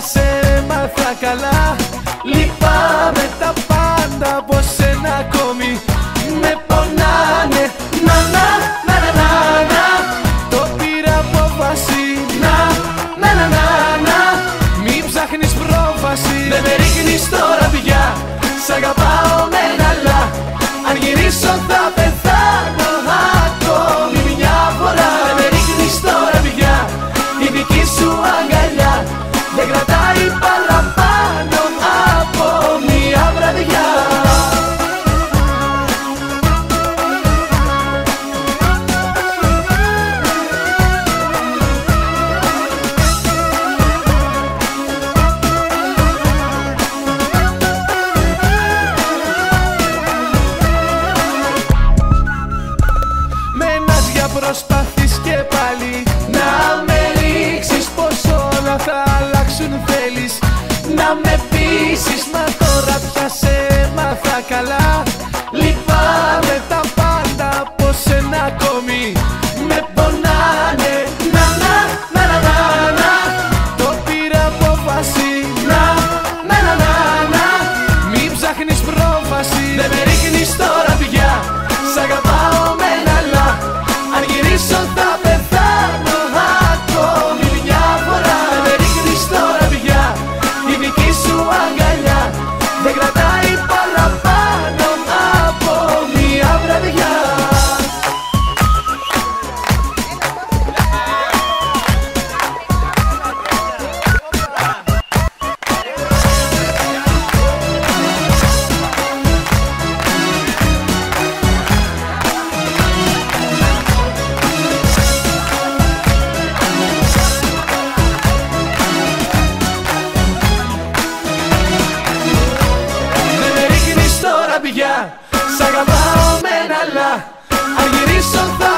σε μάθα καλά. Λυπάμαι τα πάντα από σένα ακόμη Με πονάνε. Να να να να να να. Το πήρα απόφαση. Να να να να να. Μην ψάχνεις πρόφαση Δεν με ρίχνεις τώρα πια Σ' αγαπάω Σ' αγαπάω με ένα λα. Αν γυρίσω θα